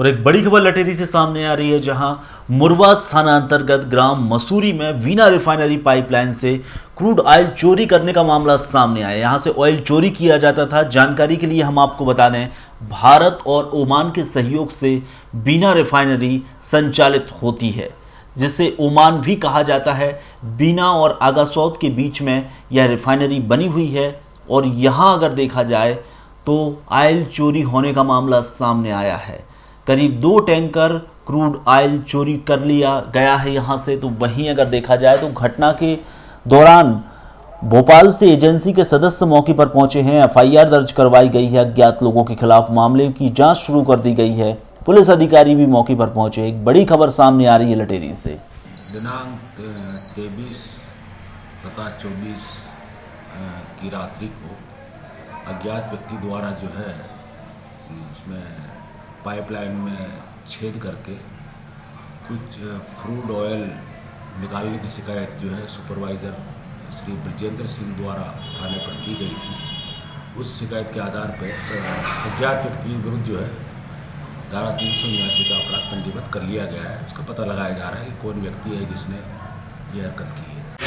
और एक बड़ी खबर लटेरी से सामने आ रही है, जहाँ मुरवा थाना अंतर्गत ग्राम मसूरी में वीना रिफाइनरी पाइपलाइन से क्रूड ऑयल चोरी करने का मामला सामने आया। यहाँ से ऑयल चोरी किया जाता था। जानकारी के लिए हम आपको बता दें, भारत और ओमान के सहयोग से बीना रिफाइनरी संचालित होती है, जिसे ओमान भी कहा जाता है। बीना और आगासौद के बीच में यह रिफाइनरी बनी हुई है और यहाँ अगर देखा जाए तो ऑयल चोरी होने का मामला सामने आया है। करीब दो टैंकर क्रूड ऑयल चोरी कर लिया गया है यहाँ से। तो वहीं अगर देखा जाए तो घटना के दौरान भोपाल से एजेंसी के सदस्य मौके पर पहुँचे हैं। एफआईआर दर्ज करवाई गई है। अज्ञात लोगों के खिलाफ मामले की जाँच शुरू कर दी गई है। पुलिस अधिकारी भी मौके पर पहुँचे। एक बड़ी खबर सामने आ रही है लटेरी से। दिनांक तेईस तथा चौबीस की रात्रि को अज्ञात व्यक्ति द्वारा जो है उसमें पाइपलाइन में छेद करके कुछ फ्रूड ऑयल निकालने की शिकायत जो है सुपरवाइज़र श्री ब्रजेंद्र सिंह द्वारा थाने पर की गई थी। उस शिकायत के आधार पर अज्ञात व्यक्ति विरुद्ध जो है धारा तीन सौ उन्यासी का अपराध पंजीबद्ध कर लिया गया है। उसका पता लगाया जा रहा है कि कौन व्यक्ति है जिसने ये हरकत की है।